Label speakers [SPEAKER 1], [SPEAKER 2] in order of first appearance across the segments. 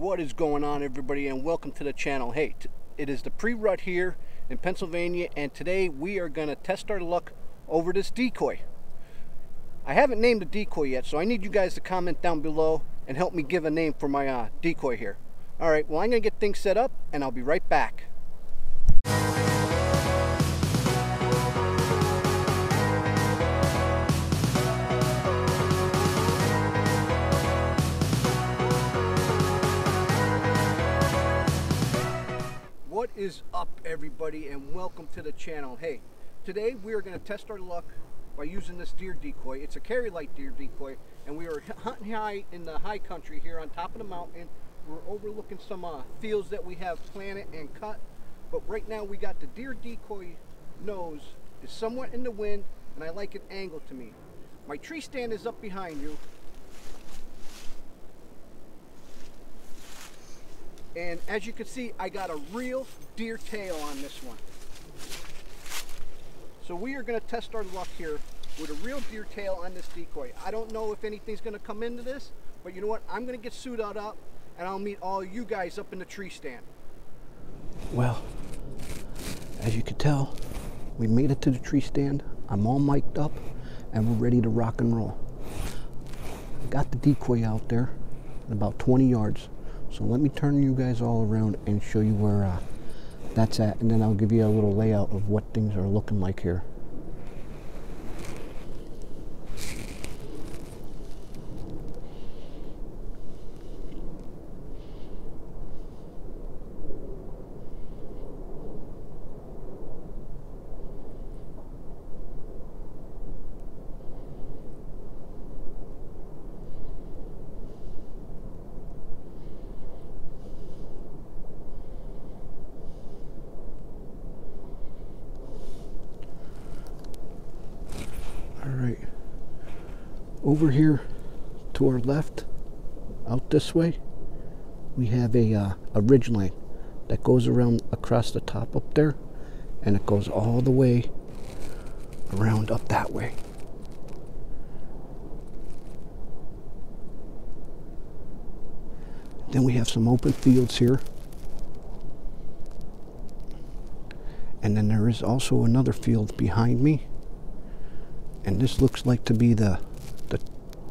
[SPEAKER 1] What is going on everybody and welcome to the channel. Hey, it is the pre-rut here in Pennsylvania and today we are going to test our luck over this decoy. I haven't named the decoy yet so I need you guys to comment down below and help me give a name for my uh, decoy here. Alright, well I'm to get things set up and I'll be right back. Is up everybody and welcome to the channel. Hey, today we are going to test our luck by using this deer decoy. It's a Carrylite deer decoy and we are hunting high in the high country here on top of the mountain. We're overlooking some uh, fields that we have planted and cut. But right now we got the deer decoy nose is somewhat in the wind and I like it angled to me. My tree stand is up behind you And as you can see, I got a real deer tail on this one. So we are gonna test our luck here with a real deer tail on this decoy. I don't know if anything's gonna come into this, but you know what? I'm gonna get suited up and I'll meet all you guys up in the tree stand.
[SPEAKER 2] Well, as you can tell, we made it to the tree stand. I'm all mic'd up and we're ready to rock and roll. Got the decoy out there about 20 yards. So let me turn you guys all around and show you where uh, that's at and then I'll give you a little layout of what things are looking like here. All right. Over here to our left, out this way, we have a, uh, a ridge line that goes around across the top up there and it goes all the way around up that way. Then we have some open fields here. And then there is also another field behind me and this looks like to be the, the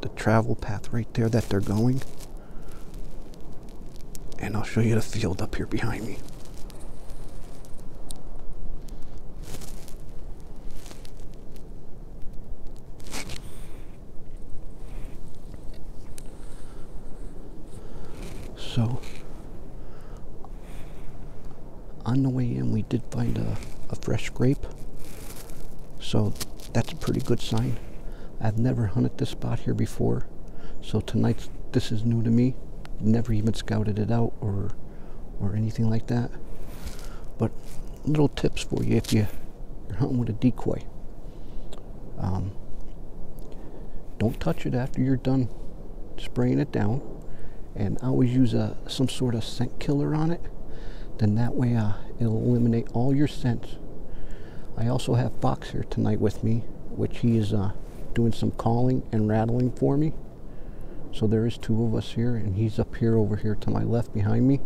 [SPEAKER 2] the travel path right there that they're going. And I'll show you the field up here behind me. So on the way in we did find a, a fresh grape. So that's a pretty good sign. I've never hunted this spot here before, so tonight this is new to me. Never even scouted it out or or anything like that. But little tips for you if you, you're hunting with a decoy. Um, don't touch it after you're done spraying it down, and always use a some sort of scent killer on it. Then that way uh, it'll eliminate all your scents I also have Fox here tonight with me, which he is uh, doing some calling and rattling for me. So there is two of us here, and he's up here over here to my left behind me.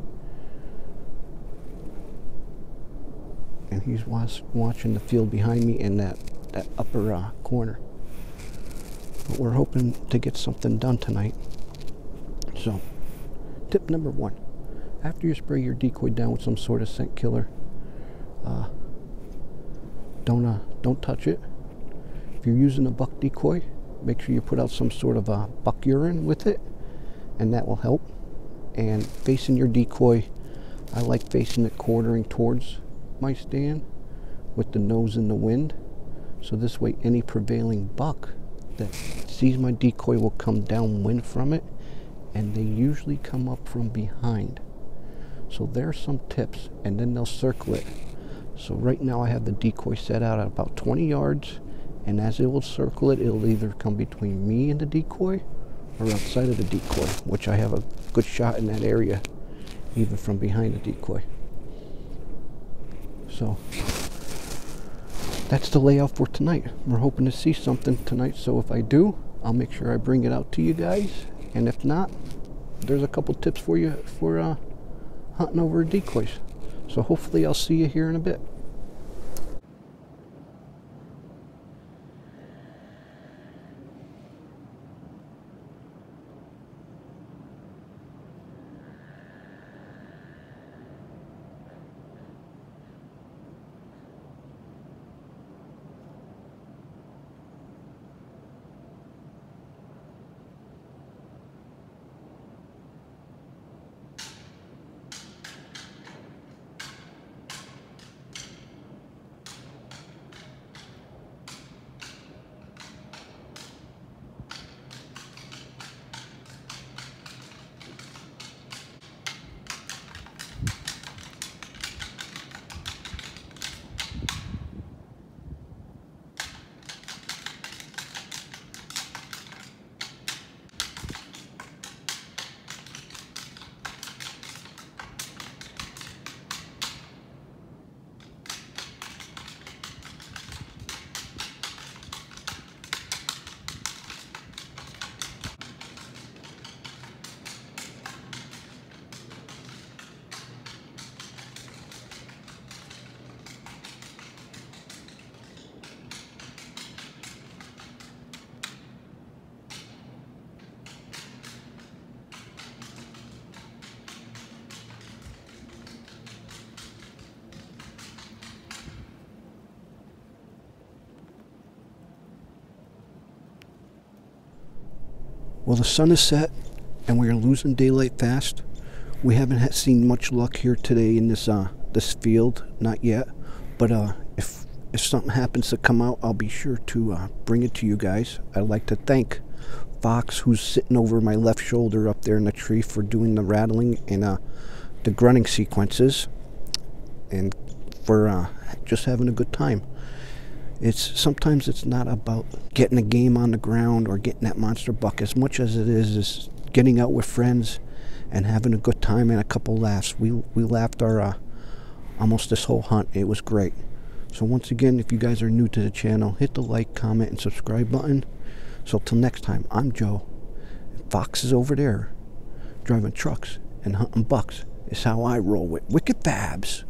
[SPEAKER 2] And he's was watching the field behind me in that, that upper uh, corner. But we're hoping to get something done tonight. So, tip number one. After you spray your decoy down with some sort of scent killer, uh, don't uh, don't touch it. If you're using a buck decoy, make sure you put out some sort of a buck urine with it, and that will help. And facing your decoy, I like facing it quartering towards my stand with the nose in the wind. So this way any prevailing buck that sees my decoy will come downwind from it and they usually come up from behind. So there's some tips and then they'll circle it so right now I have the decoy set out at about 20 yards and as it will circle it, it'll either come between me and the decoy or outside of the decoy, which I have a good shot in that area, even from behind the decoy. So that's the layout for tonight. We're hoping to see something tonight, so if I do, I'll make sure I bring it out to you guys. And if not, there's a couple tips for you for uh, hunting over decoys. So hopefully I'll see you here in a bit. Well, the sun is set and we are losing daylight fast. We haven't seen much luck here today in this uh, this field, not yet. But uh, if if something happens to come out, I'll be sure to uh, bring it to you guys. I'd like to thank Fox, who's sitting over my left shoulder up there in the tree, for doing the rattling and uh, the grunting sequences, and for uh, just having a good time it's sometimes it's not about getting a game on the ground or getting that monster buck as much as it is is getting out with friends and having a good time and a couple laughs. We we laughed our uh, almost this whole hunt. It was great. So once again, if you guys are new to the channel, hit the like, comment, and subscribe button. So till next time, I'm Joe. Fox is over there, driving trucks and hunting bucks. Is how I roll with Wicked Fabz.